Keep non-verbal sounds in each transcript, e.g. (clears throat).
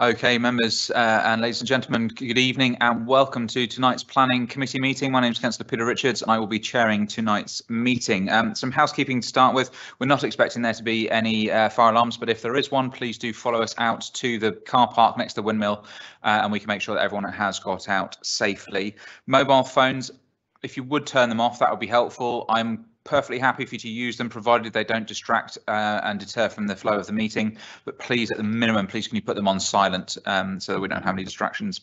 Okay, members uh, and ladies and gentlemen, good evening and welcome to tonight's planning committee meeting. My name is Councillor Peter Richards and I will be chairing tonight's meeting. Um, some housekeeping to start with. We're not expecting there to be any uh, fire alarms, but if there is one, please do follow us out to the car park next to the windmill uh, and we can make sure that everyone has got out safely. Mobile phones, if you would turn them off, that would be helpful. I'm perfectly happy for you to use them provided they don't distract uh, and deter from the flow of the meeting but please at the minimum please can you put them on silent um, so that we don't have any distractions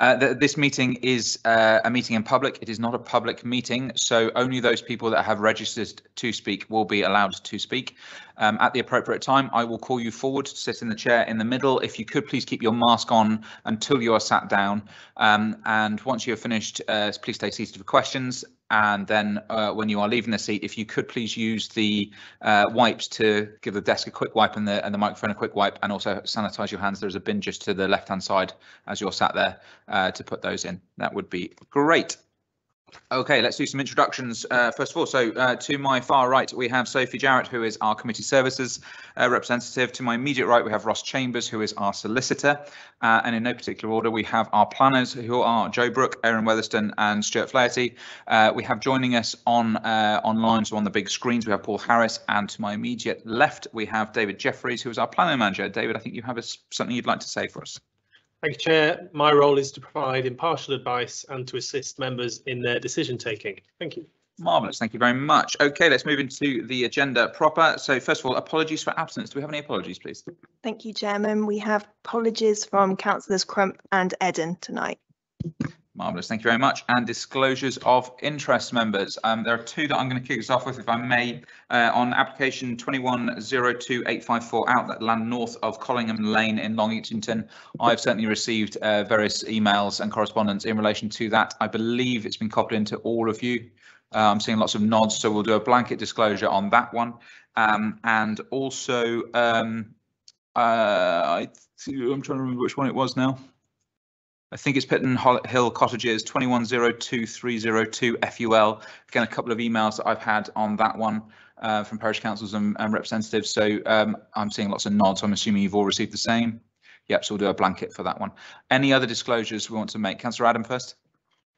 uh, the, this meeting is uh, a meeting in public. It is not a public meeting, so only those people that have registered to speak will be allowed to speak. Um, at the appropriate time, I will call you forward to sit in the chair in the middle. If you could please keep your mask on until you are sat down. Um, and once you have finished, uh, please stay seated for questions. And then uh, when you are leaving the seat, if you could please use the uh, wipes to give the desk a quick wipe and the, and the microphone a quick wipe and also sanitize your hands. There's a bin just to the left hand side as you're sat there uh, to put those in. That would be great. Okay, let's do some introductions. Uh, first of all, so uh, to my far right, we have Sophie Jarrett, who is our committee services uh, representative. To my immediate right, we have Ross Chambers, who is our solicitor. Uh, and in no particular order, we have our planners, who are Joe Brook, Erin Weatherston, and Stuart Flaherty. Uh, we have joining us on uh, online, so on the big screens, we have Paul Harris. And to my immediate left, we have David Jeffries, who is our planning manager. David, I think you have a, something you'd like to say for us. Thank you, Chair. My role is to provide impartial advice and to assist members in their decision taking. Thank you. Marvellous, thank you very much. Okay, let's move into the agenda proper. So first of all, apologies for absence. Do we have any apologies, please? Thank you, Chairman. We have apologies from councillors Crump and Eden tonight. Marvellous, thank you very much. And disclosures of interest members. Um, there are two that I'm going to kick us off with, if I may, uh, on application 2102854 out that land north of Collingham Lane in Long Itchington. I've certainly received uh, various emails and correspondence in relation to that. I believe it's been copied into all of you. Uh, I'm seeing lots of nods, so we'll do a blanket disclosure on that one. Um, and also, um, uh, I, I'm trying to remember which one it was now. I think it's Pitton Hill Cottages 2102302 FUL. Again, a couple of emails that I've had on that one uh, from parish councils and, and representatives. So um, I'm seeing lots of nods. I'm assuming you've all received the same. Yep, so we'll do a blanket for that one. Any other disclosures we want to make? Councillor Adam first.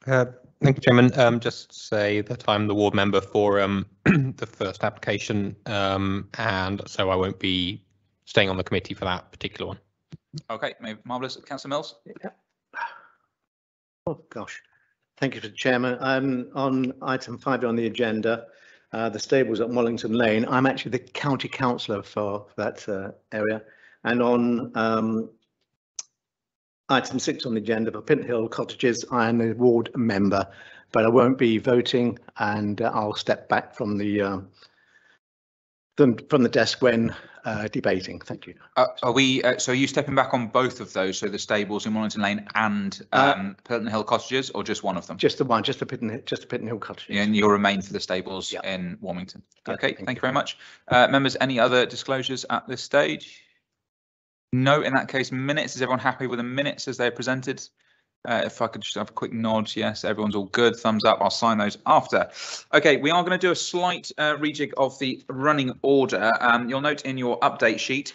Uh, thank you, Chairman. Um, just say that I'm the ward member for um, (clears throat) the first application, um, and so I won't be staying on the committee for that particular one. Okay, marvellous. Councillor Mills. Yeah. Oh, gosh. Thank you, Mr. Chairman. I'm on item five on the agenda, uh, the stables at Mollington Lane, I'm actually the county councillor for that uh, area. And on um, item six on the agenda for Pint Hill Cottages, I am a ward member, but I won't be voting and uh, I'll step back from the from the desk when uh, debating. Thank you. Uh, are we? Uh, so are you stepping back on both of those? So the stables in Wellington Lane and uh, um, Pilton Hill Cottages, or just one of them? Just the one, just the Pitton, just the Pitton Hill Cottages. Yeah, and you'll remain for the stables Yeah. in Warmington. Yeah, okay, thank thank, you very much. Uh, members, any other disclosures at this stage? No, in that case, minutes. Is everyone happy with the minutes as they're presented? Uh, if I could just have a quick nod, yes, everyone's all good. Thumbs up. I'll sign those after. Okay, we are going to do a slight uh, rejig of the running order. Um, you'll note in your update sheet,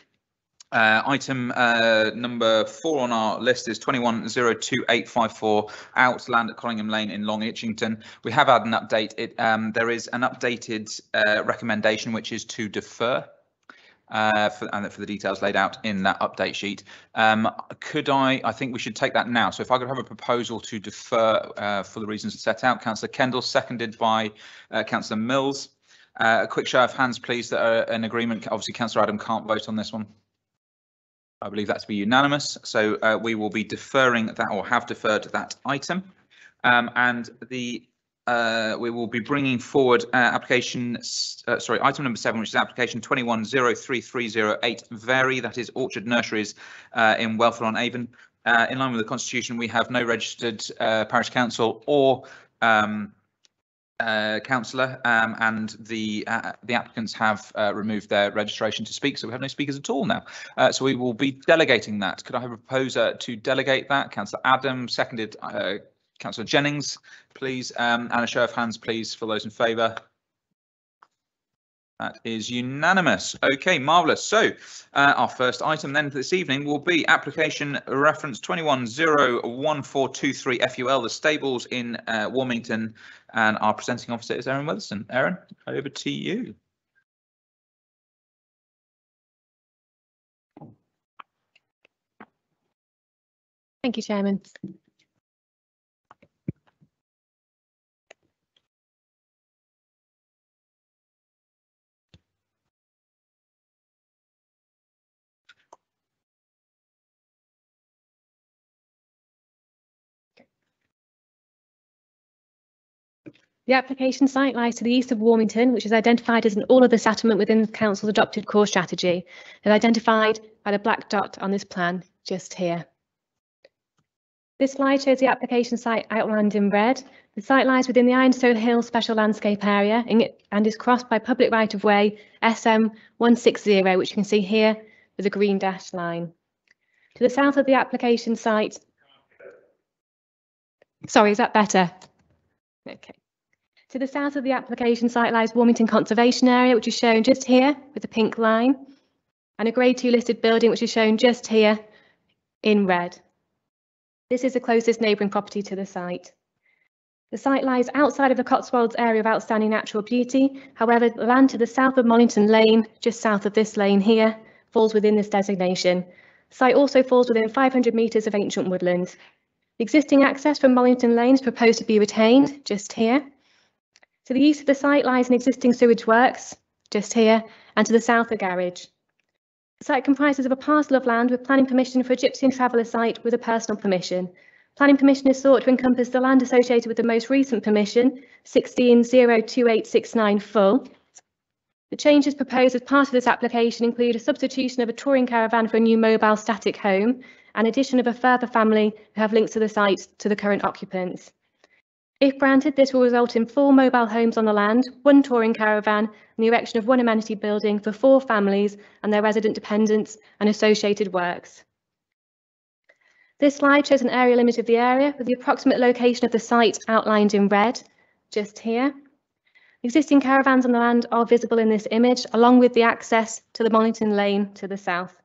uh, item uh, number four on our list is 2102854 Outland at Collingham Lane in Long Itchington. We have had an update. It, um, there is an updated uh, recommendation which is to defer uh, for, and for the details laid out in that update sheet. Um, could I, I think we should take that now. So if I could have a proposal to defer uh, for the reasons set out, Councillor Kendall, seconded by uh, Councillor Mills. Uh, a quick show of hands, please, that are in agreement. Obviously, Councillor Adam can't vote on this one. I believe that to be unanimous. So uh, we will be deferring that or have deferred that item. Um, and the uh, we will be bringing forward uh, application, uh, sorry, item number seven, which is application 210338 Vary, that is Orchard Nurseries uh, in Welford on Avon. Uh, in line with the constitution, we have no registered parish council or um, councillor, um, and the the applicants have removed their registration to speak, so we have no speakers at all now. So we will be delegating that. Could I have a proposer to delegate that? Councillor Adam, seconded Councillor Jennings, please, um, and a show of hands, please, for those in favour. That is unanimous. Okay, marvellous. So uh, our first item then this evening will be application reference 210143 FUL, the stables in uh, Warmington, and our presenting officer is Erin Weatherson. Erin, over to you. Thank you, Chairman. The application site lies to the east of Warmington, which is identified as an all other settlement within the council's adopted core strategy, and identified by the black dot on this plan just here. This slide shows the application site outlined in red. The site lies within the Ironstone Hill Special Landscape Area and is crossed by public right-of-way SM 160, which you can see here with a green dashed line. To the south of the application site. Sorry, is that better? Okay. To the south of the application site lies Warmington Conservation Area, which is shown just here with the pink line, and a Grade 2 listed building, which is shown just here in red. This is the closest neighbouring property to the site. The site lies outside of the Cotswolds area of outstanding natural beauty. However, the land to the south of Mollington Lane, just south of this lane here, falls within this designation. The site also falls within 500 metres of ancient woodland. The existing access from Mollington Lane is proposed to be retained, just here. The east of the site lies an existing sewage works, just here, and to the south a garage. The site comprises of a parcel of land with planning permission for a gypsy and traveller site with a personal permission. Planning permission is sought to encompass the land associated with the most recent permission, 16.02869 full. The changes proposed as part of this application include a substitution of a touring caravan for a new mobile static home and addition of a further family who have links to the site to the current occupants. If granted, this will result in four mobile homes on the land, one touring caravan, and the erection of one amenity building for four families and their resident dependents and associated works. This slide shows an aerial image of the area with the approximate location of the site outlined in red, just here. Existing caravans on the land are visible in this image, along with the access to the Mollington Lane to the south.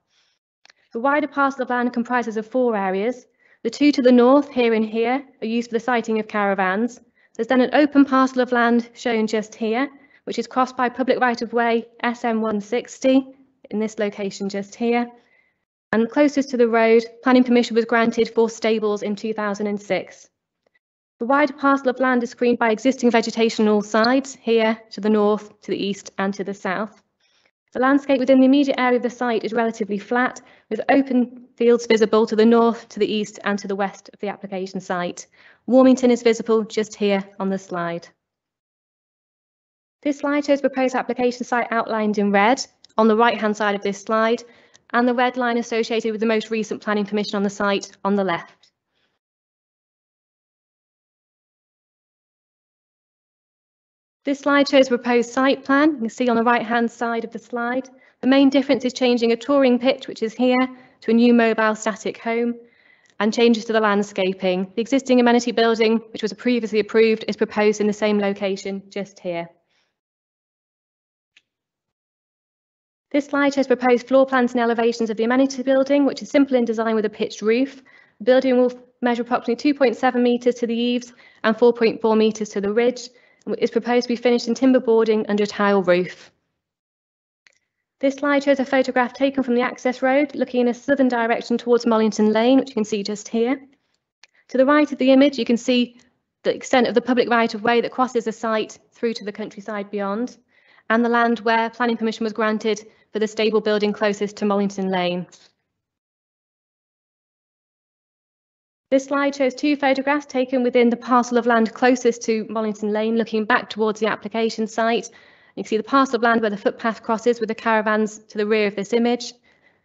The wider parcel of land comprises of four areas. The two to the north, here and here, are used for the sighting of caravans. There's then an open parcel of land shown just here, which is crossed by public right-of-way SM 160 in this location just here. And closest to the road, planning permission was granted for stables in 2006. The wider parcel of land is screened by existing vegetation on all sides, here to the north, to the east and to the south. The landscape within the immediate area of the site is relatively flat, with open fields visible to the north, to the east and to the west of the application site. Warmington is visible just here on the slide. This slide shows proposed application site outlined in red on the right-hand side of this slide, and the red line associated with the most recent planning permission on the site on the left. This slide shows proposed site plan. You can see on the right-hand side of the slide. The main difference is changing a touring pitch, which is here, to a new mobile static home, and changes to the landscaping. The existing amenity building, which was previously approved, is proposed in the same location, just here. This slide shows proposed floor plans and elevations of the amenity building, which is simple in design with a pitched roof. The building will measure approximately 2.7 metres to the eaves and 4.4 metres to the ridge, It's proposed to be finished in timber boarding under a tile roof. This slide shows a photograph taken from the access road looking in a southern direction towards Mollington Lane, which you can see just here. To the right of the image, you can see the extent of the public right of way that crosses the site through to the countryside beyond, and the land where planning permission was granted for the stable building closest to Mollington Lane. This slide shows two photographs taken within the parcel of land closest to Mollington Lane, looking back towards the application site. You can see the parcel of land where the footpath crosses with the caravans to the rear of this image.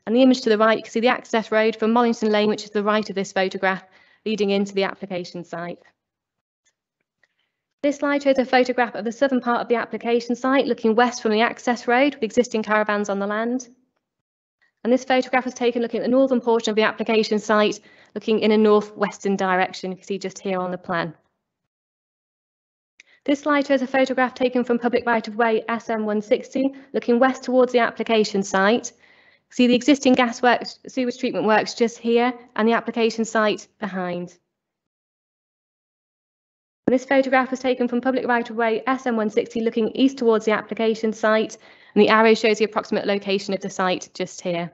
And the image to the right, you can see the access road from Mollington Lane, which is the right of this photograph, leading into the application site. This slide shows a photograph of the southern part of the application site, looking west from the access road with existing caravans on the land. And this photograph was taken looking at the northern portion of the application site, looking in a northwestern direction, you can see just here on the plan. This slide shows a photograph taken from public right-of-way SM160, looking west towards the application site. See the existing gas works, sewage treatment works just here and the application site behind. This photograph was taken from public right-of-way SM160 looking east towards the application site and the arrow shows the approximate location of the site just here.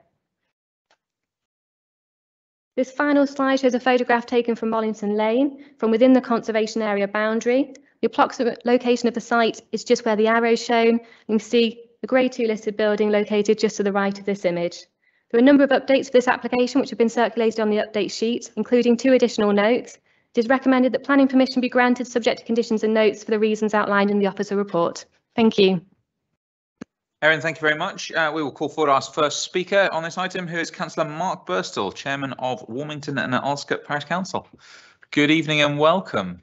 This final slide shows a photograph taken from Mollington Lane from within the conservation area boundary. The approximate location of the site is just where the arrow is shown. You can see the Grade 2 listed building located just to the right of this image. There are a number of updates for this application which have been circulated on the update sheet, including two additional notes. It is recommended that planning permission be granted subject to conditions and notes for the reasons outlined in the officer report. Thank you. Erin, thank you very much. Uh, we will call forward our first speaker on this item, who is Councillor Mark Burstall, Chairman of Warmington and Arlescote Parish Council. Good evening and welcome.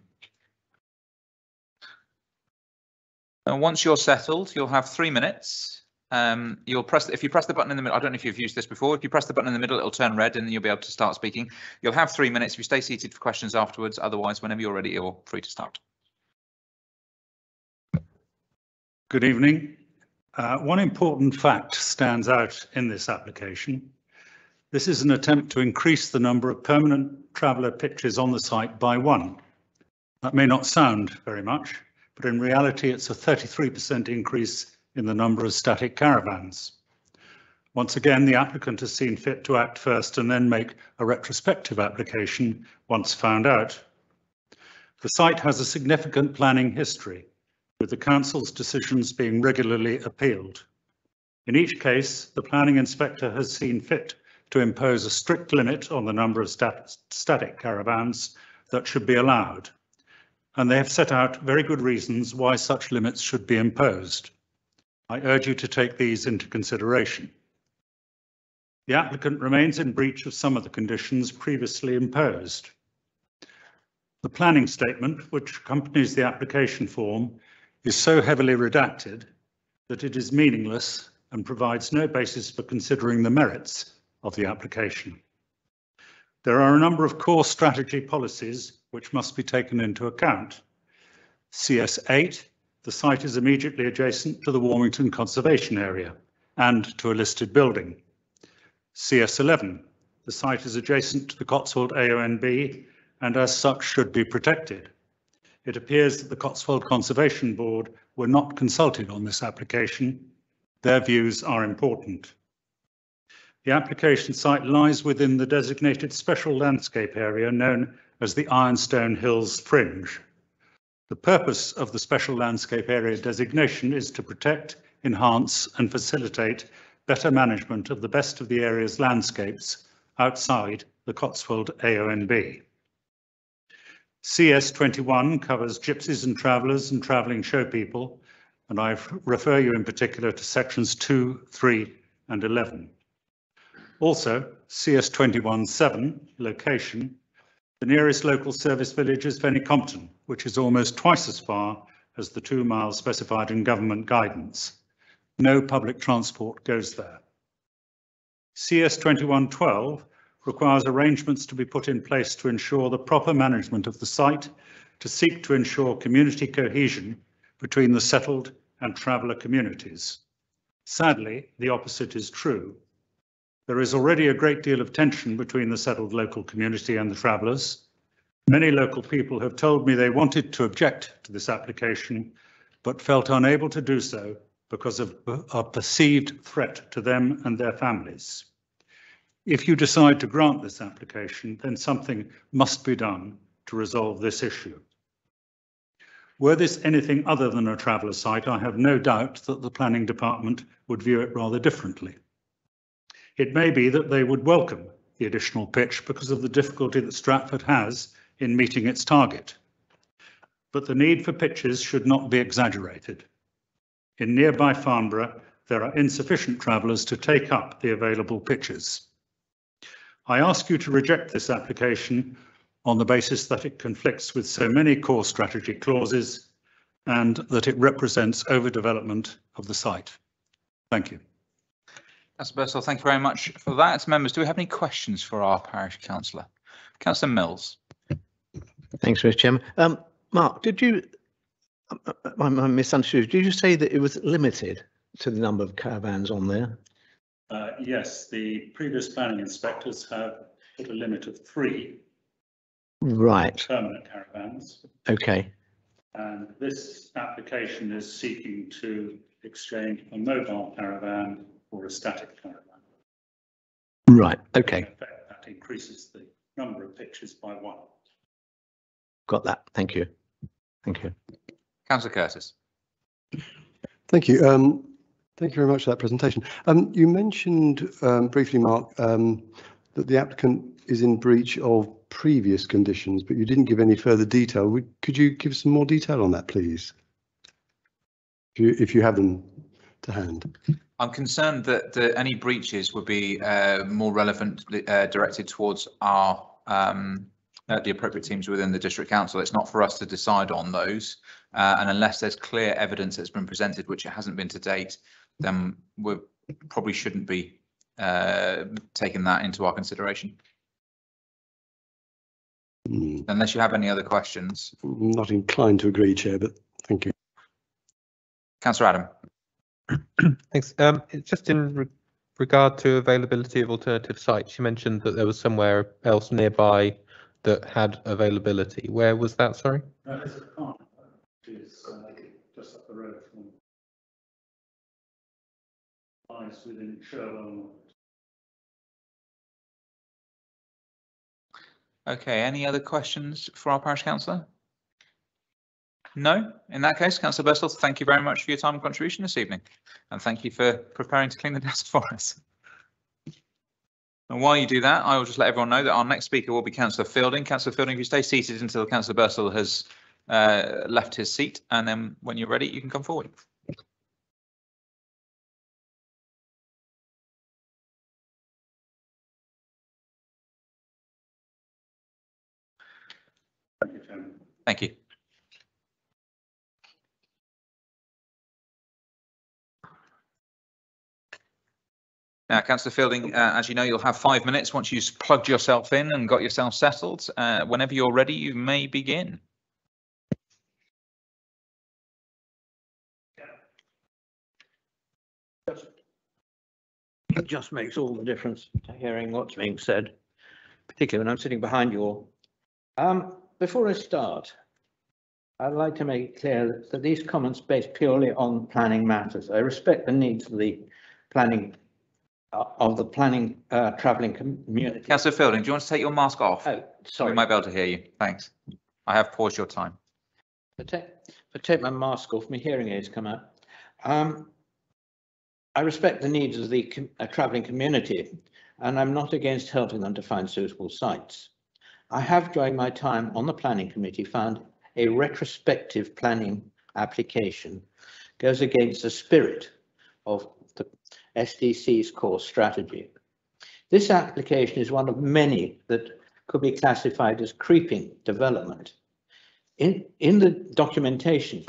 And once you're settled, you'll have three minutes. Um, you'll press, if you press the button in the middle, I don't know if you've used this before, if you press the button in the middle, it'll turn red and you'll be able to start speaking. You'll have three minutes if you stay seated for questions afterwards. Otherwise, whenever you're ready, you're free to start. Good evening. Uh, one important fact stands out in this application. This is an attempt to increase the number of permanent traveller pitches on the site by one. That may not sound very much, but in reality it's a 33% increase in the number of static caravans. Once again, the applicant has seen fit to act first and then make a retrospective application once found out. The site has a significant planning history with the council's decisions being regularly appealed. In each case, the planning inspector has seen fit to impose a strict limit on the number of stat static caravans that should be allowed. And they have set out very good reasons why such limits should be imposed. I urge you to take these into consideration. The applicant remains in breach of some of the conditions previously imposed. The planning statement, which accompanies the application form, is so heavily redacted that it is meaningless and provides no basis for considering the merits of the application. There are a number of core strategy policies which must be taken into account. CS8, the site is immediately adjacent to the Warmington Conservation Area and to a listed building. CS11, the site is adjacent to the Cotswold AONB and as such should be protected it appears that the Cotswold Conservation Board were not consulted on this application. Their views are important. The application site lies within the designated special landscape area known as the Ironstone Hills Fringe. The purpose of the special landscape area designation is to protect, enhance and facilitate better management of the best of the area's landscapes outside the Cotswold AONB. CS21 covers gypsies and travellers and travelling show people, and I refer you in particular to sections 2, 3 and 11. Also, CS21-7, location, the nearest local service village is Fenny Compton, which is almost twice as far as the two miles specified in government guidance. No public transport goes there. CS2112 requires arrangements to be put in place to ensure the proper management of the site, to seek to ensure community cohesion between the settled and traveller communities. Sadly, the opposite is true. There is already a great deal of tension between the settled local community and the travellers. Many local people have told me they wanted to object to this application, but felt unable to do so because of a perceived threat to them and their families. If you decide to grant this application, then something must be done to resolve this issue. Were this anything other than a traveller site, I have no doubt that the planning department would view it rather differently. It may be that they would welcome the additional pitch because of the difficulty that Stratford has in meeting its target. But the need for pitches should not be exaggerated. In nearby Farnborough, there are insufficient travellers to take up the available pitches. I ask you to reject this application on the basis that it conflicts with so many core strategy clauses and that it represents overdevelopment of the site. Thank you. Councillor Burstall, thank you very much for that. Members, do we have any questions for our parish councillor? Councillor Mills. Thanks, Mr Chairman. Um, Mark, did you I I misunderstood. Did you say that it was limited to the number of caravans on there? Uh, yes, the previous planning inspectors have put a limit of three Right, permanent caravans. okay, And this application is seeking to exchange a mobile caravan for a static caravan. right, okay. In okay, effect, That increases the number of pictures by one. got that. Thank you. Thank you. Councillor Curtis. Thank you. Um, Thank you very much for that presentation. Um, You mentioned um, briefly, Mark, um, that the applicant is in breach of previous conditions, but you didn't give any further detail. Would- Could you give some more detail on that, please? If you, if you have them to hand. I'm concerned that the, any breaches would be uh, more relevant, uh, directed towards our, um, uh, the appropriate teams within the district council. It's not for us to decide on those. uh, And unless there's clear evidence that's been presented, which it hasn't been to date, then we probably shouldn't be uh, taking that into our consideration. Hmm, Unless you have any other questions. I'm Not inclined to agree, Chair, but thank you. Councillor Adam. (clears throat) Thanks. Um, it's just in re- regard to availability of alternative sites, you mentioned that there was somewhere else nearby that had availability. Where was that, sorry? That is a park, which is uh, just up the road from lies within Sherwell. Okay, any other questions for our parish councillor? No, in that case, councillor Burstall, thank you very much for your time and contribution this evening. And thank you for preparing to clean the (laughs) desk for us. And while you do that, I will just let everyone know that our next speaker will be councillor Fielding. Councillor Fielding, if you stay seated until councillor Burstall has uh, left his seat, and then when you're ready, you can come forward. Thank you, Now, councillor Fielding, uh, as you know, you'll have five minutes once you've plugged yourself in and got yourself settled. Uh, whenever you're ready, you may begin. It just makes all the difference to hearing what's being said, particularly when I'm sitting behind you all. Um, before I start, I'd like to make clear that these comments based purely on planning matters. I respect the needs of the planning, of the planning, uh, travelling community. Councillor Fielding, do you want to take your mask off? Oh, We might be able to hear you. Thanks. I have paused your time. I take, I take my mask off, my hearing aids come out. Um, I respect the needs of the com- uh, travelling community, and I'm not against helping them to find suitable sites. I have, during my time on the planning committee, found a retrospective planning application goes against the spirit of SDC's core strategy. This application is one of many that could be classified as creeping development. In, in the documentation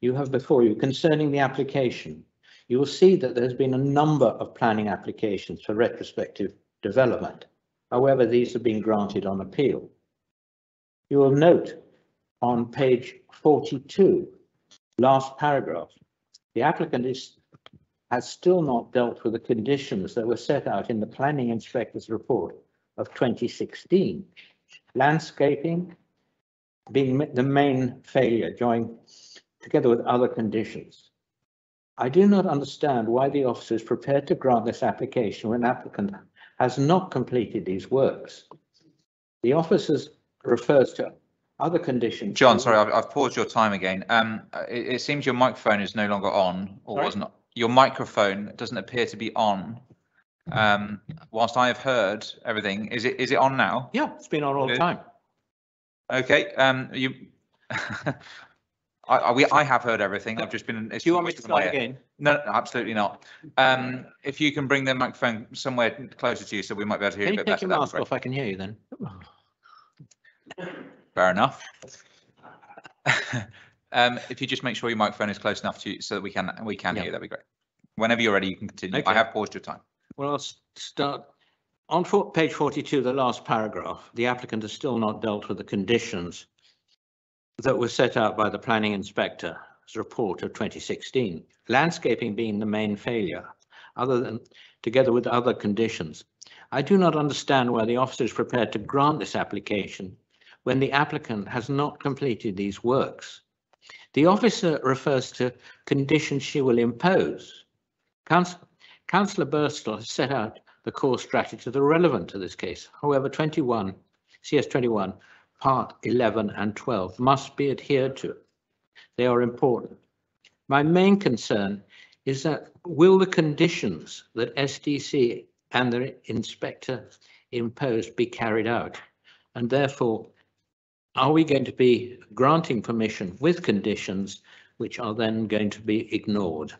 you have before you concerning the application, you will see that there's been a number of planning applications for retrospective development. However, these have been granted on appeal. You will note on page 42, last paragraph, the applicant is, has still not dealt with the conditions that were set out in the planning inspector's report of 2016. Landscaping, being the main failure, joined together with other conditions. I do not understand why the officer is prepared to grant this application when applicant has not completed these works. The officers refers to other conditions. John, sorry, I've, I've paused your time again. Um, it, it seems your microphone is no longer on or Sorry? was not. Your microphone doesn't appear to be on. Um, whilst I have heard everything, is it, is it on now? Yeah, it's been on all the time. Okay, um, you. (laughs) I, I, we, I have heard everything. I've just been. Do you want me to start again? No, no, absolutely not. Um, if you can bring the microphone somewhere closer to you, so we might be able to hear Can you you a bit better. your that'd be mask off? I can hear you then. Fair enough. Um, if you just make sure your microphone is close enough to you so that we can, we can hear Yeah. that'd be great. Whenever you're ready, you can continue. I have paused your time. Well, I'll start. On for, page 42, the last paragraph, the applicant has still not dealt with the conditions that were set out by the planning inspector's report of 2016, landscaping being the main failure, other than together with other conditions. I do not understand why the officer is prepared to grant this application when the applicant has not completed these works. The officer refers to conditions she will impose. Council, Councillor Burstall has set out the core strategies that are relevant to this case. However, 21, CS 21, Part 11 and 12 must be adhered to. They are important. My main concern is that will the conditions that SDC and the inspector imposed be carried out? And therefore, are we going to be granting permission with conditions which are then going to be ignored?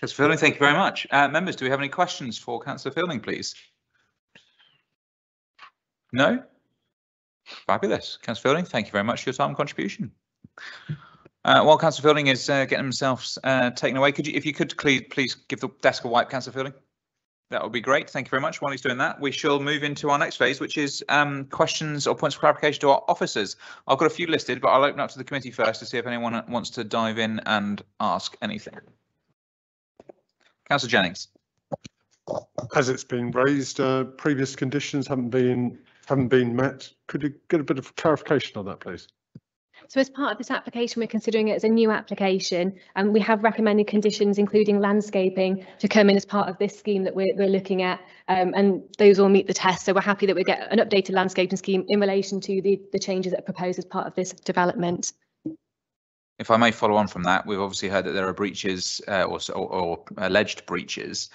Councillor Fielding, thank you very much. Uh, members, do we have any questions for Councillor Fielding, please? No? Fabulous. Councillor Fielding, thank you very much for your time and contribution. Uh, while Councillor Fielding is uh, getting himself uh, taken away, could you, if you could please, please give the desk a wipe, Councillor Fielding? That would be great. Thank you very much. While he's doing that, we shall move into our next phase, which is um, questions or points of clarification to our officers. I've got a few listed, but I'll open up to the committee first to see if anyone wants to dive in and ask anything. Councillor Jennings. as it's been raised, uh, previous conditions haven't been, haven't been met. Could you get a bit of clarification on that, please? So as part of this application, we're considering it as a new application and we have recommended conditions including landscaping to come in as part of this scheme that we're, we're looking at um, and those all meet the test. So we're happy that we get an updated landscaping scheme in relation to the, the changes that are proposed as part of this development. If I may follow on from that, we've obviously heard that there are breaches uh, or, or, or alleged breaches.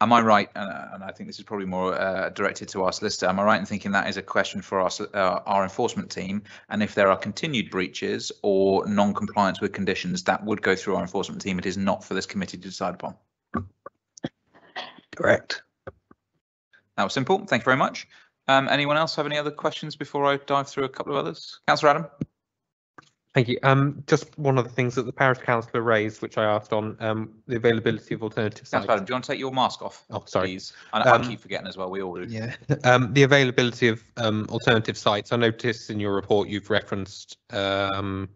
Am I right? Uh, and I think this is probably more uh, directed to our solicitor. Am I right in thinking that is a question for our, uh, our enforcement team? And if there are continued breaches or non-compliance with conditions, that would go through our enforcement team. It is not for this committee to decide upon. Correct. That was simple. Thank you very much. Um, anyone else have any other questions before I dive through a couple of others? Councillor Adam. Thank you. Um, just one of the things that the parish councillor raised, which I asked on, um, the availability of alternative sites. Adam, do you want to take your mask off? Oh, sorry. Please. I, I Um, keep forgetting as well. We all do. Yeah, (laughs) um, the availability of um, alternative sites. I noticed in your report you've referenced um,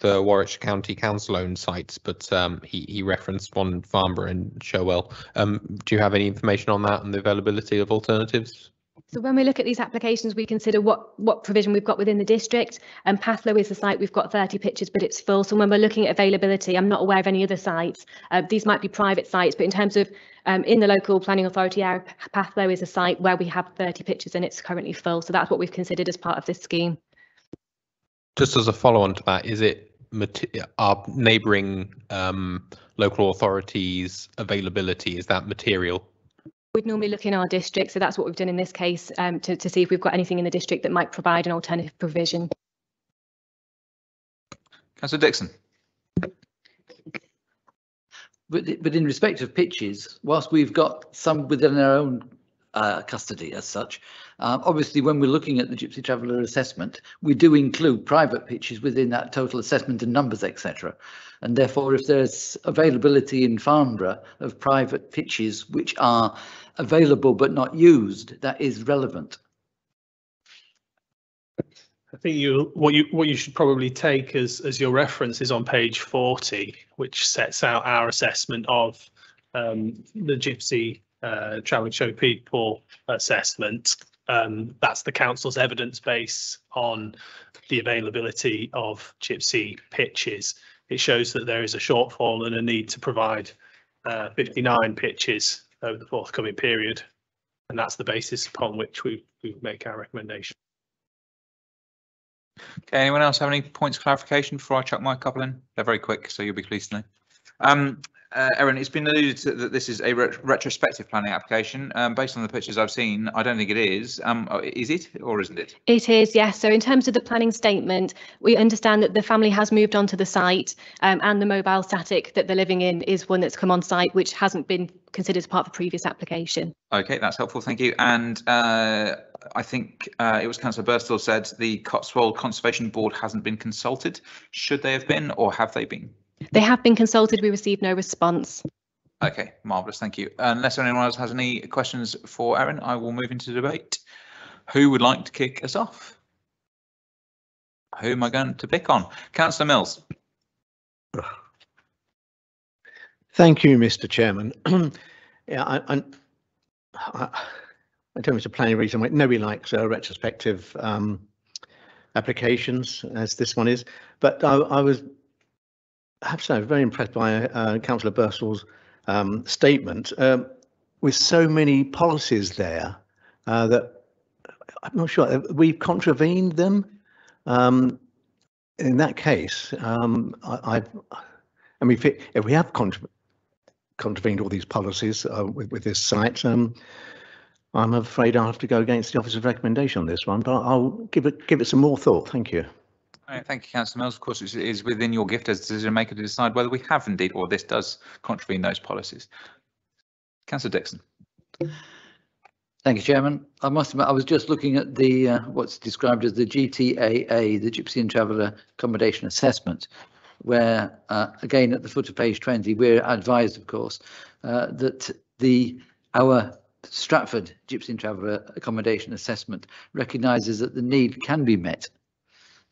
the Warwickshire County Council owned sites, but um, he, he referenced one in Farnborough and Showell. Um, do you have any information on that and the availability of alternatives? So when we look at these applications, we consider what what provision we've got within the district. And Pathlow is the site we've got 30 pitches, but it's full. So when we're looking at availability, I'm not aware of any other sites. Uh, these might be private sites, but in terms of um, in the local planning authority area, Pathlow is a site where we have 30 pitches and it's currently full. So that's what we've considered as part of this scheme. Just as a follow-on to that, is it our neighbouring um, local authorities availability? Is that material? We'd normally look in our district, so that's what we've done in this case um, to, to see if we've got anything in the district that might provide an alternative provision. Councillor Dixon. But, but in respect of pitches, whilst we've got some within our own uh, custody as such, um, obviously when we're looking at the Gypsy Traveller assessment, we do include private pitches within that total assessment and numbers, etc. And therefore, if there's availability in Farnborough of private pitches which are available but not used, that is relevant. I think you what you what you should probably take as as your reference is on page 40, which sets out our assessment of um, the Gypsy uh, Travelling Show People assessment. Um, that's the council's evidence base on the availability of Gypsy pitches. It shows that there is a shortfall and a need to provide uh, 59 pitches over the forthcoming period. And that's the basis upon which we, we make our recommendation. Okay, anyone else have any points of clarification before I chuck my couple in? They're very quick, so you'll be pleased to know. Um, uh, Erin, it's been alluded to that this is a ret- retrospective planning application. Um, based on the pictures I've seen, I don't think it is. Um, uh, is it or isn't it? It is, yes. So in terms of the planning statement, we understand that the family has moved onto the site um, and the mobile static that they're living in is one that's come on site, which hasn't been considered as part of a previous application. Okay, that's helpful. Thank you. And uh, I think uh, it was Councillor Burstall said the Cotswold Conservation Board hasn't been consulted. Should they have been or have they been? They have been consulted, we received no response. Okay, marvellous. Thank you. Unless anyone else has any questions for Erin, I will move into debate. who would like to kick us off? Who am I going to pick on? Councillor Mills. Thank you, Mr Chairman. (clears throat) yeah, I, I, I, I don't know if it's a planning reason. why Nobody likes uh, retrospective um, applications, as this one is. But I, I was, I have to say, I was very impressed by uh, Councillor Burstall's um, statement. Um, with so many policies there uh, that I'm not sure we've contravened them. Um, in that case, um, I, I've, I mean, if, it, if we have contra contravened all these policies uh, with, with this site, um, I'm afraid I'll have to go against the officer's recommendation on this one, but I'll give it give it some more thought. Thank you. All right, thank you, Councillor Mills. Of course, it is within your gift as decision maker to decide whether we have indeed, or this does contravene those policies. Councillor Dixon. Thank you, Chairman. I must admit, I was just looking at the uh, what's described as the GTAA, the Gypsy and Traveller Accommodation Assessment, where uh, again at the foot of page 20, we're advised, of course, uh, that the our Stratford Gypsy and Traveller Accommodation Assessment recognises that the need can be met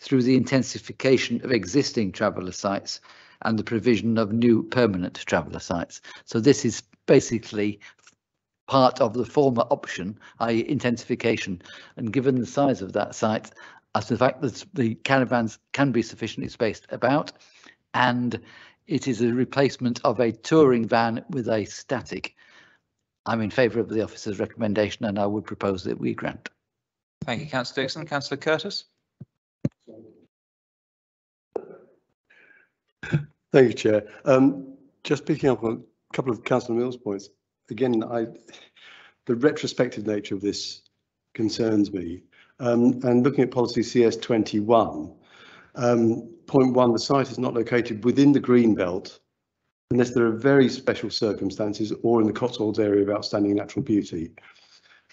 through the intensification of existing traveller sites and the provision of new permanent traveller sites. So this is basically part of the former option, i.e. intensification. And given the size of that site, as the fact that the caravans can be sufficiently spaced about, and it is a replacement of a touring van with a static. I'm in favour of the officer's recommendation and I would propose that we grant. Thank you, Councillor Dixon. Councillor Curtis. Thank you, Chair. Um, just picking up on a couple of Councillor Mills' points. Again, I, the retrospective nature of this concerns me. Um, and looking at policy CS 21, um, point one, the site is not located within the green belt unless there are very special circumstances or in the Cotswolds area of outstanding natural beauty.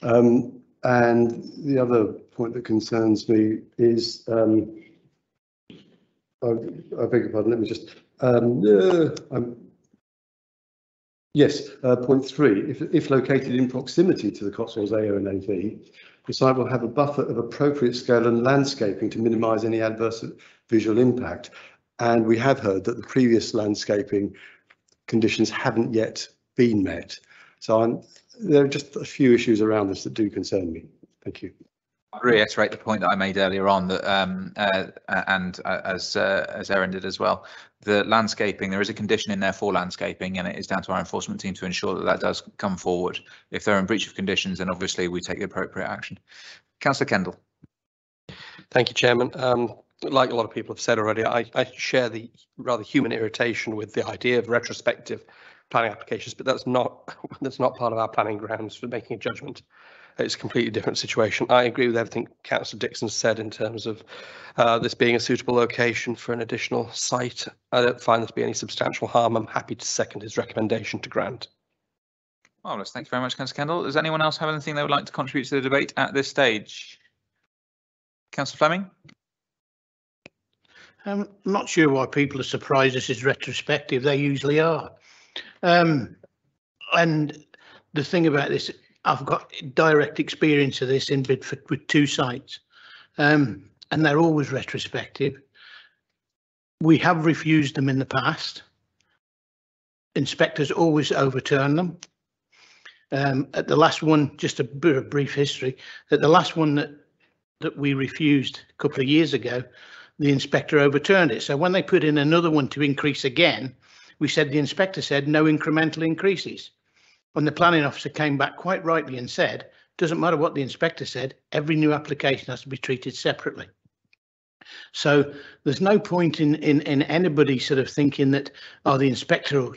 Um, and the other point that concerns me is, um, I, I beg your pardon, let me just, um, uh, yes, uh, point three, if, if located in proximity to the Cotswolds AONB, the site will have a buffer of appropriate scale and landscaping to minimise any adverse visual impact. And we have heard that the previous landscaping conditions haven't yet been met. So I'm, there are just a few issues around this that do concern me. Thank you. Reiterate the point that I made earlier on that um, uh, and uh, as uh, as Erin did as well, the landscaping there is a condition in there for landscaping and it is down to our enforcement team to ensure that that does come forward. If they're in breach of conditions, then obviously we take the appropriate action. Councillor Kendall. Thank you, Chairman. Um, like a lot of people have said already, I, I share the rather human irritation with the idea of retrospective planning applications, but that's not (laughs) that's not part of our planning grounds for making a judgment. It's a completely different situation. I agree with everything Councillor Dixon said in terms of uh, this being a suitable location for an additional site. I don't find there to be any substantial harm. I'm happy to second his recommendation to grant. Marvellous. Thank you very much, Councillor Kendall. Does anyone else have anything they would like to contribute to the debate at this stage? Councillor Fleming? I'm not sure why people are surprised this is retrospective. They usually are. Um, and the thing about this, I've got direct experience of this in Bidford with two sites, um, and they're always retrospective. We have refused them in the past. Inspectors always overturn them. Um, at the last one, just a bit of brief history, at the last one that that we refused a couple of years ago, the inspector overturned it. So when they put in another one to increase again, we said the inspector said no incremental increases. And the planning officer came back quite rightly and said, doesn't matter what the inspector said, every new application has to be treated separately. So there's no point in in, in anybody sort of thinking that, oh, the inspector,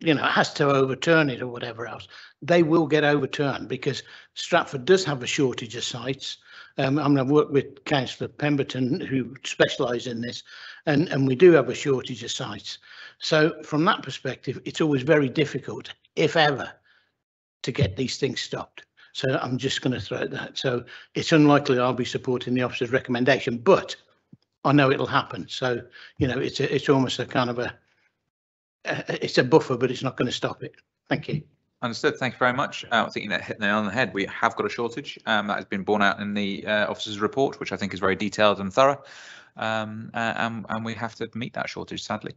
you know, has to overturn it or whatever else. They will get overturned because Stratford does have a shortage of sites. Um, I mean, I've worked with Councillor Pemberton who specialise in this, and, and we do have a shortage of sites. So from that perspective, it's always very difficult, if ever, to get these things stopped. So I'm just going to throw that. So it's unlikely I'll be supporting the officer's recommendation, but I know it'll happen. So, you know, it's a, it's almost a kind of a, it's a buffer, but it's not going to stop it. Thank you. Understood. Thank you very much. Uh, I think you hit the nail on the head. We have got a shortage um, that has been borne out in the uh, officer's report, which I think is very detailed and thorough. Um, and, and we have to meet that shortage, sadly.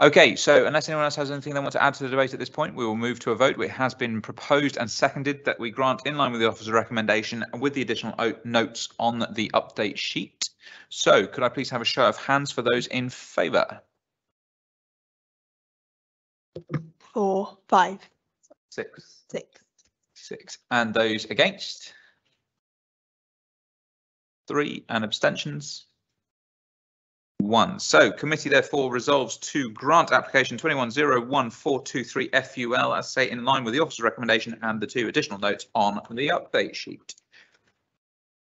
Okay, so unless anyone else has anything they want to add to the debate at this point, we will move to a vote. It has been proposed and seconded that we grant in line with the officer's recommendation with the additional notes on the update sheet. So could I please have a show of hands for those in favour? Four, five, Six. six. Six. And those against? Three and abstentions? One. So committee therefore resolves to grant application 2101423 FUL as say in line with the officer's recommendation and the two additional notes on the update sheet.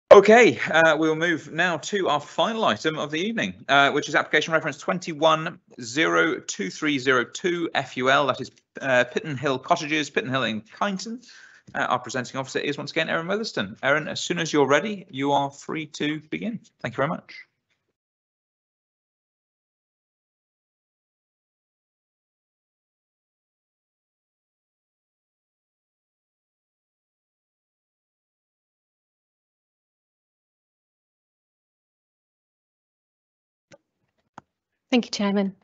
Okay, uh, we will move now to our final item of the evening, uh, which is application reference 210232 FUL, that is uh, Hill Cottages, Pittern Hill in Kineton. Uh, our presenting officer is once again Erin Weatherston. Erin, as soon as you're ready, you are free to begin. Thank you very much. Thank you, Chairman.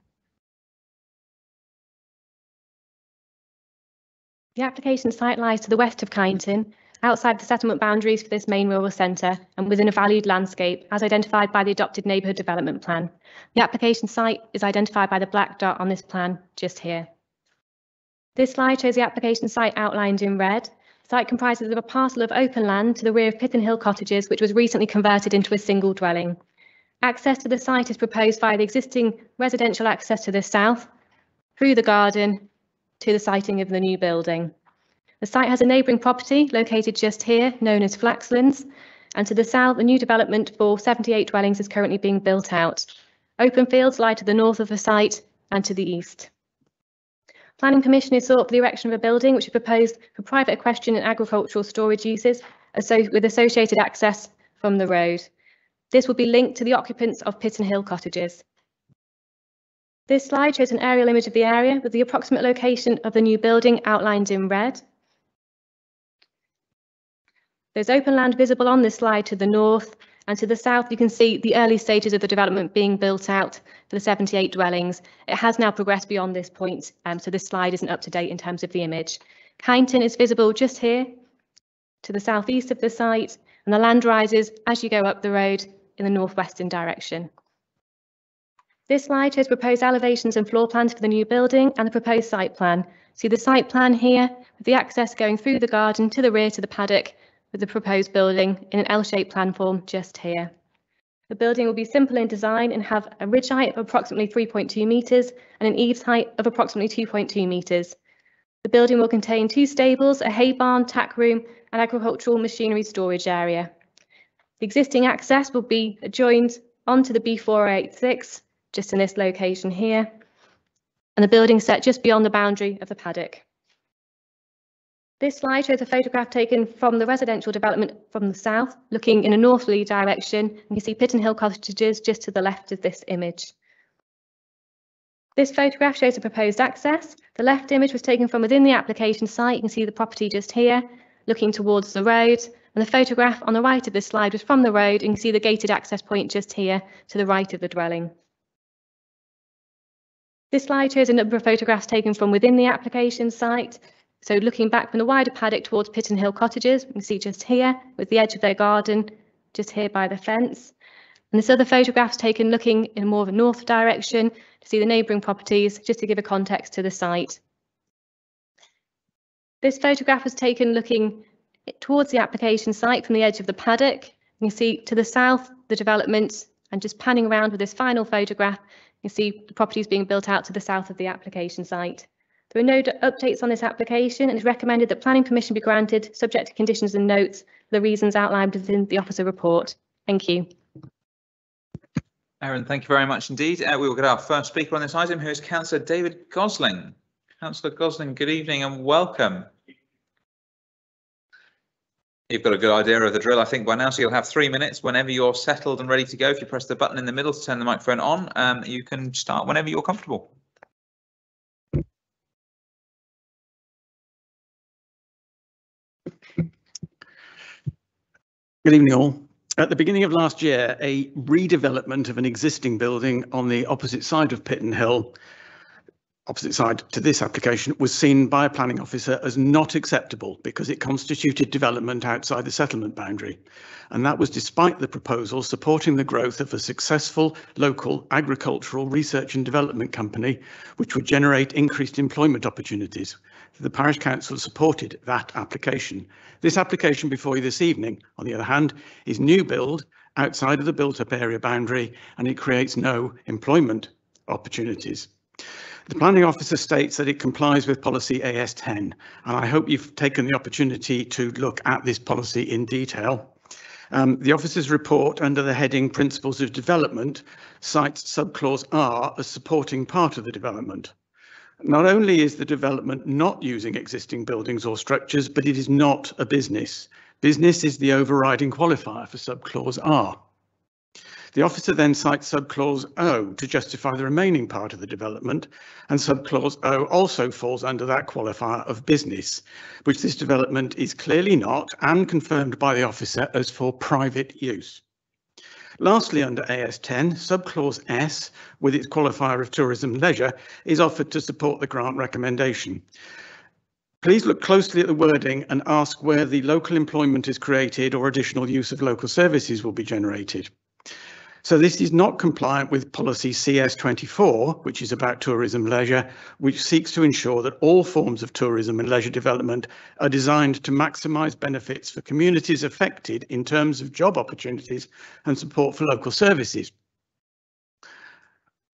The application site lies to the west of Kineton, outside the settlement boundaries for this main rural centre and within a valued landscape as identified by the adopted neighbourhood development plan. The application site is identified by the black dot on this plan just here. This slide shows the application site outlined in red. The site comprises of a parcel of open land to the rear of Pittern Hill Cottages, which was recently converted into a single dwelling. Access to the site is proposed via the existing residential access to the south, through the garden, to the siting of the new building. The site has a neighbouring property located just here, known as Flaxlands, and to the south, a new development for 78 dwellings is currently being built out. Open fields lie to the north of the site and to the east. Planning permission is sought for the erection of a building which is proposed for private equestrian and agricultural storage uses with associated access from the road. This will be linked to the occupants of Pittern Hill cottages. This slide shows an aerial image of the area with the approximate location of the new building outlined in red. There's open land visible on this slide to the north and to the south you can see the early stages of the development being built out for the 78 dwellings. It has now progressed beyond this point um, so this slide isn't up to date in terms of the image. Kineton is visible just here to the southeast of the site and the land rises as you go up the road in the northwestern direction. This slide shows proposed elevations and floor plans for the new building and the proposed site plan. See the site plan here with the access going through the garden to the rear to the paddock with the proposed building in an L-shaped plan form just here. The building will be simple in design and have a ridge height of approximately 3.2 metres and an eaves height of approximately 2.2 metres. The building will contain two stables, a hay barn, tack room and agricultural machinery storage area. The existing access will be adjoined onto the B486, just in this location here, and the building set just beyond the boundary of the paddock. This slide shows a photograph taken from the residential development from the south, looking in a northerly direction. You can see Pittern Hill cottages just to the left of this image. This photograph shows the proposed access. The left image was taken from within the application site. You can see the property just here, looking towards the road. And the photograph on the right of this slide was from the road. You can see the gated access point just here to the right of the dwelling. This slide shows a number of photographs taken from within the application site. So looking back from the wider paddock towards Pittern Hill Cottages, you can see just here with the edge of their garden, just here by the fence. And this other photograph's taken looking in more of a north direction to see the neighbouring properties, just to give a context to the site. This photograph was taken looking towards the application site from the edge of the paddock. You can see to the south, the development, and just panning around with this final photograph, you see the properties being built out to the south of the application site. There are no updates on this application and it's recommended that planning permission be granted subject to conditions and notes the reasons outlined within the officer report. Thank you. Erin, thank you very much indeed. Uh, we will get our first speaker on this item, who is Councillor David Gosling. Councillor Gosling, good evening and welcome you've got a good idea of the drill, I think, by now. So you'll have three minutes whenever you're settled and ready to go. If you press the button in the middle to turn the microphone on, um, you can start whenever you're comfortable. Good evening, all. At the beginning of last year, a redevelopment of an existing building on the opposite side of Pittern Hill opposite side to this application, was seen by a planning officer as not acceptable because it constituted development outside the settlement boundary. And that was despite the proposal supporting the growth of a successful local agricultural research and development company, which would generate increased employment opportunities. The parish council supported that application. This application before you this evening, on the other hand, is new build outside of the built up area boundary and it creates no employment opportunities. The planning officer states that it complies with policy AS10 and I hope you've taken the opportunity to look at this policy in detail. Um, the officer's report under the heading Principles of Development cites subclause R as supporting part of the development. Not only is the development not using existing buildings or structures, but it is not a business. Business is the overriding qualifier for subclause R. The officer then cites subclause O to justify the remaining part of the development, and subclause O also falls under that qualifier of business, which this development is clearly not and confirmed by the officer as for private use. Lastly, under AS10, subclause S, with its qualifier of tourism leisure, is offered to support the grant recommendation. Please look closely at the wording and ask where the local employment is created or additional use of local services will be generated. So this is not compliant with policy CS24, which is about tourism leisure, which seeks to ensure that all forms of tourism and leisure development are designed to maximise benefits for communities affected in terms of job opportunities and support for local services.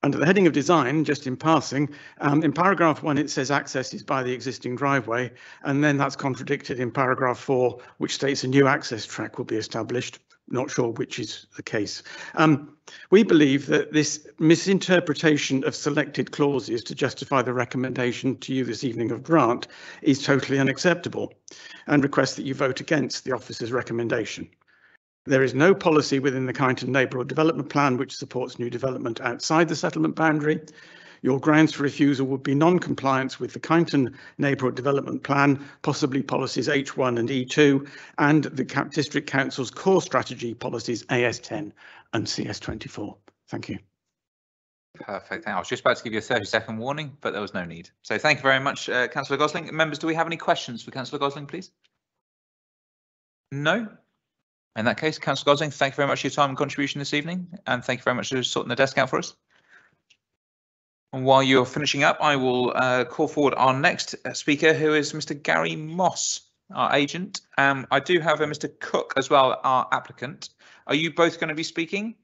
Under the heading of design, just in passing, um, in paragraph one, it says access is by the existing driveway, and then that's contradicted in paragraph four, which states a new access track will be established not sure which is the case. Um, we believe that this misinterpretation of selected clauses to justify the recommendation to you this evening of grant is totally unacceptable and request that you vote against the officer's recommendation. There is no policy within the Kineton Neighbourhood Development Plan which supports new development outside the settlement boundary, your grounds for refusal would be non-compliance with the Kineton Neighbourhood Development Plan, possibly policies H1 and E2, and the CAP District Council's core strategy policies AS10 and CS24. Thank you. Perfect. I was just about to give you a 30 second warning, but there was no need. So thank you very much, uh, Councillor Gosling. Members, do we have any questions for Councillor Gosling, please? No? In that case, Councillor Gosling, thank you very much for your time and contribution this evening, and thank you very much for sorting the desk out for us. And while you're finishing up, I will uh, call forward our next uh, speaker, who is Mr. Gary Moss, our agent. Um, I do have a Mr. Cook as well, our applicant. Are you both going to be speaking?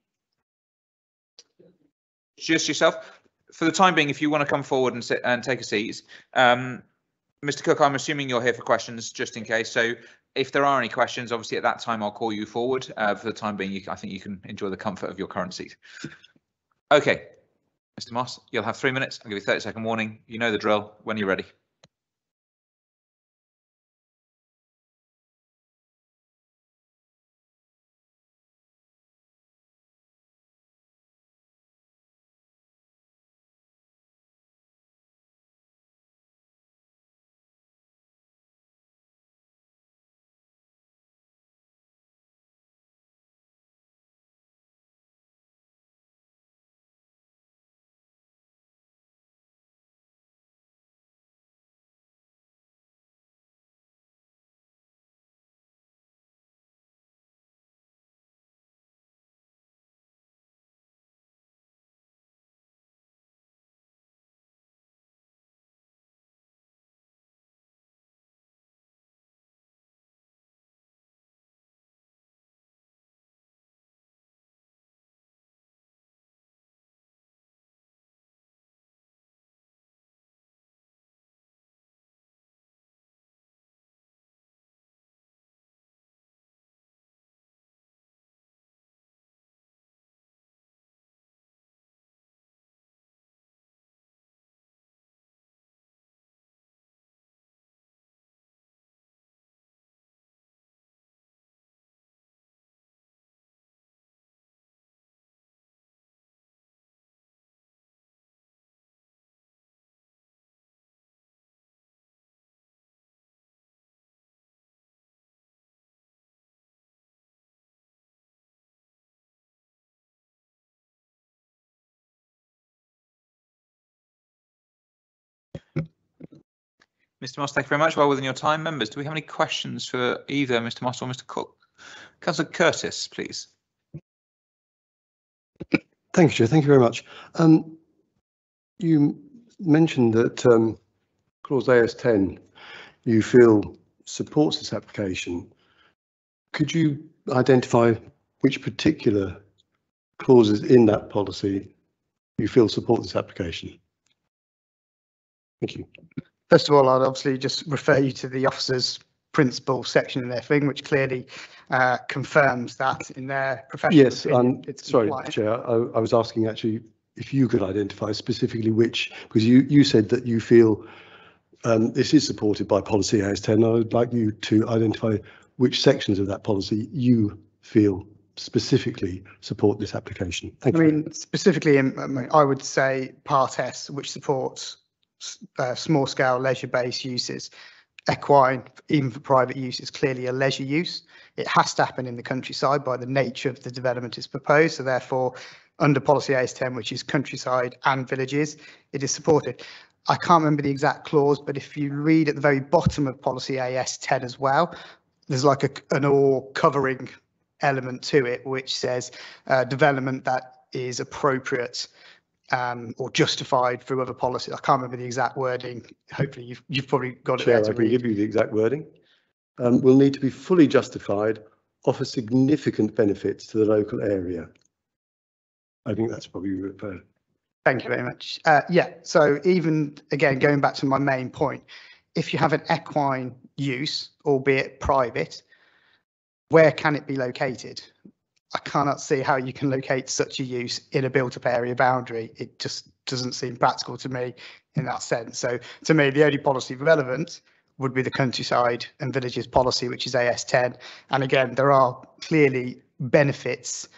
Just yourself. For the time being, if you want to come forward and sit and take a seat, um, Mr. Cook, I'm assuming you're here for questions, just in case. So, if there are any questions, obviously at that time I'll call you forward. Uh, for the time being, you, I think you can enjoy the comfort of your current seat. Okay, Mr. Moss, you'll have three minutes. I'll give you a 30 second warning. You know the drill when you're ready. Mr Moss, thank you very much. Well within your time. Members, do we have any questions for either Mr Moss or Mr Cook? Councillor Curtis, please. Thank you, Chair. Thank you very much. Um, you mentioned that um, clause AS10 you feel supports this application. Could you identify which particular clauses in that policy you feel support this application? Thank you. First of all, I'd obviously just refer you to the officer's principle section in their thing, which clearly uh, confirms that in their professional Yes, opinion, um, it's sorry, compliant. Chair, I, I was asking actually if you could identify specifically which, because you, you said that you feel um, this is supported by policy AS10. I would like you to identify which sections of that policy you feel specifically support this application. Thank I you. mean, specifically, in, I, mean, I would say Part S, which supports uh, small scale leisure based uses. Equine, even for private use, is clearly a leisure use. It has to happen in the countryside by the nature of the development is proposed. So therefore, under policy AS10, which is countryside and villages, it is supported. I can't remember the exact clause, but if you read at the very bottom of policy AS10 as well, there's like a, an all covering element to it, which says uh, development that is appropriate um, or justified through other policies. I can't remember the exact wording. Hopefully, you've you've probably got it Chair, there I can read. give you the exact wording. Um, will need to be fully justified, offer significant benefits to the local area. I think that's probably referred. Thank you very much. Uh, yeah, so even again, going back to my main point, if you have an equine use, albeit private, where can it be located? I cannot see how you can locate such a use in a built-up area boundary. It just doesn't seem practical to me in that sense. So to me, the only policy relevant would be the countryside and villages policy, which is AS10. And again, there are clearly benefits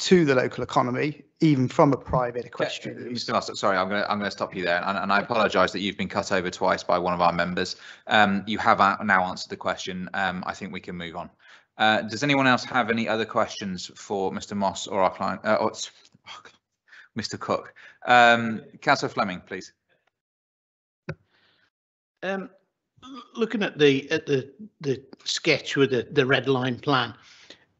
to the local economy, even from a private equestrian use. Sorry, I'm going to I'm going to stop you there, and, and I apologise that you've been cut over twice by one of our members. Um, you have now answered the question. Um, I think we can move on. Uh, does anyone else have any other questions for Mr Moss or our client, uh, or, Mr Cook? Um, Councillor Fleming, please. Um, looking at the, at the, the sketch with the, the red line plan,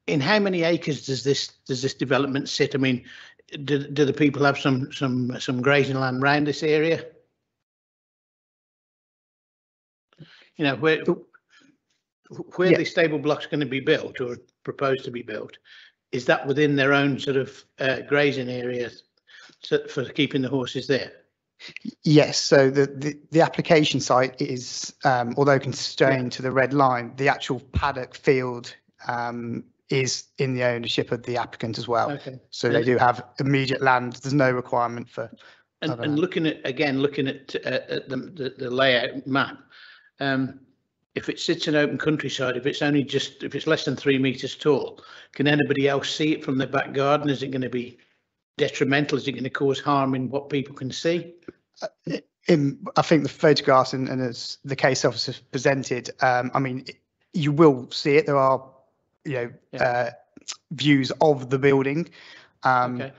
in how many acres does this, does this development sit? I mean, do, do the people have some, some, some grazing land around this area? You know, where, where Yeah. the stable block's going to be built or proposed to be built, is that within their own sort of uh, grazing areas so- for keeping the horses there? Yes, so the, the, the application site is, um, although constrained to the red line, the actual paddock field um, is in the ownership of the applicant as well. Okay. So they do have immediate land. There's no requirement for. And, and looking at, again, looking at, uh, at the, the, the layout map, um, if it sits in open countryside, if it's only just, if it's less than three metres tall, can anybody else see it from their back garden? Is it going to be detrimental? Is it going to cause harm in what people can see? in, I think the photographs and, and as the case officer presented, um, I mean, you will see it. There are, you know, Yeah. uh, views of the building. Um, Okay.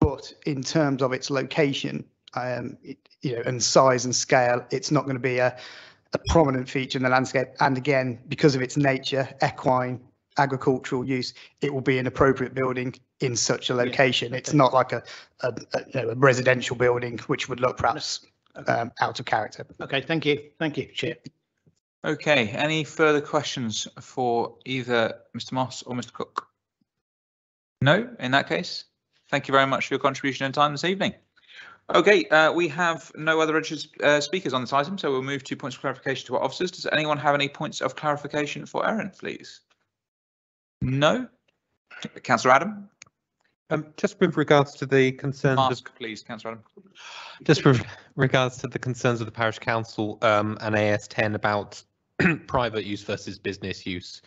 But in terms of its location, um, it, you know, and size and scale, it's not going to be a, a prominent feature in the landscape. And again, because of its nature, equine, agricultural use, it will be an appropriate building in such a location. It's okay. not like a, a, a, you know, a residential building, which would look perhaps um, out of character. Okay, thank you. Thank you, Chair. Okay, any further questions for either Mr Moss or Mr Cook? No, in that case, thank you very much for your contribution and time this evening. Okay, uh, we have no other registered uh, speakers on this item, so we'll move to points of clarification to our officers. Does anyone have any points of clarification for Erin, please? No? Councillor Adam? Um, just with regards to the concerns of please, Councillor Adam. Just with regards to the concerns of the parish council um, and AS10 about (clears throat) private use versus business use,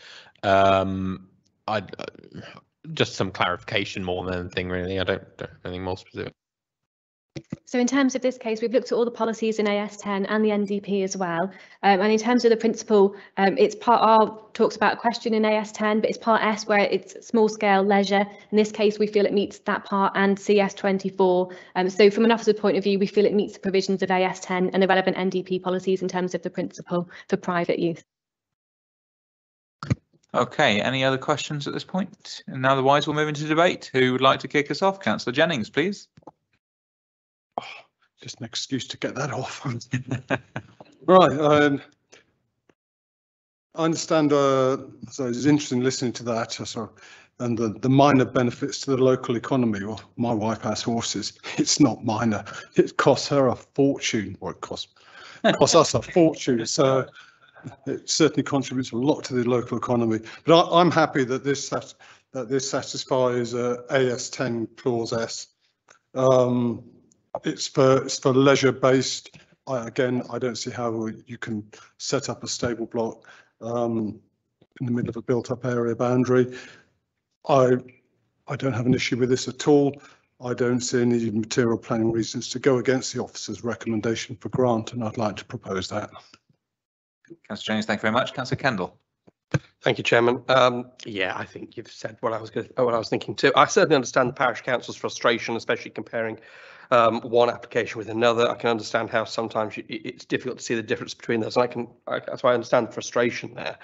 um, I uh, just some clarification more than anything really. I don't, don't have anything more specific. So in terms of this case, we've looked at all the policies in AS10 and the NDP as well. Um, and in terms of the principle, um, it's part R talks about equestrian in AS10, but it's part S where it's small scale leisure. In this case, we feel it meets that part and CS24. Um, so from an officer's point of view, we feel it meets the provisions of AS10 and the relevant NDP policies in terms of the principle for private use. Okay, any other questions at this point? And otherwise, we'll move into debate. Who would like to kick us off? Councillor Jennings, please. Just an excuse to get that (laughs) off. Right, um, I understand, uh, so it's interesting listening to that, uh, so, and the, the minor benefits to the local economy. Well, my wife has horses. (laughs) It's not minor. It costs her a fortune, or it costs, costs us a fortune. So it certainly contributes a lot to the local economy. But I, I'm happy that this, that this satisfies, uh, AS ten clause S. Um, it's for, it's for leisure based. I, again, I don't see how you can set up a stable block um, in the middle of a built up area boundary. I, I don't have an issue with this at all. I don't see any material planning reasons to go against the officer's recommendation for grant, and I'd like to propose that. Councillor Jennings, thank you very much. Councillor Kendall. Thank you, Chairman. Um, yeah, I think you've said what I was going what I was thinking too. I certainly understand the parish council's frustration, especially comparing um, one application with another. I can understand how sometimes it's difficult to see the difference between those, and I can I, that's why I understand the frustration there.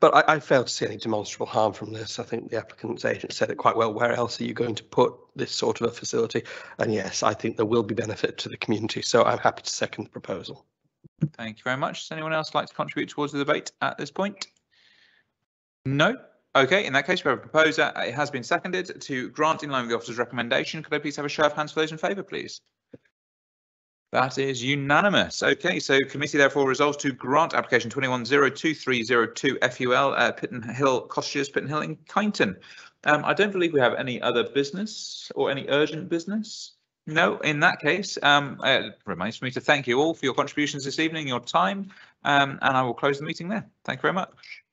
But I, I fail to see any demonstrable harm from this. I think the applicant's agent said it quite well. Where else are you going to put this sort of a facility? And yes, I think there will be benefit to the community. So I'm happy to second the proposal. Thank you very much. Does anyone else like to contribute towards the debate at this point? No? Okay, in that case, we have a proposer. It has been seconded to grant in line with the officer's recommendation. Could I please have a show of hands for those in favour, please? That is unanimous. Okay, so committee therefore resolves to grant application 210230 FUL uh, Pittern Hill Cottages, Pittern Hill in Kineton. Um, I don't believe we have any other business or any urgent business. No, in that case, um, it remains for me to thank you all for your contributions this evening, your time, um, and I will close the meeting there. Thank you very much.